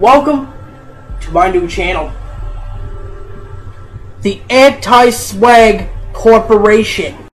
Welcome to my new channel, the Anti Swag Corporation.